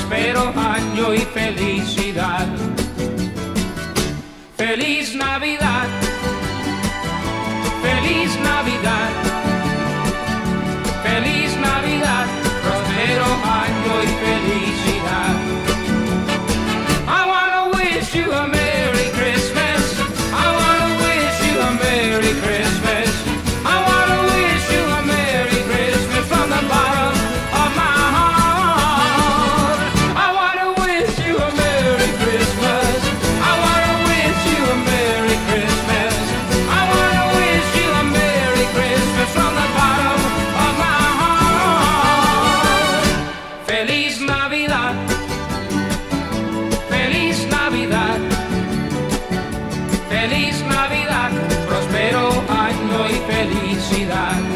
próspero año y felicidad. Feliz Navidad, feliz Navidad, felicidad.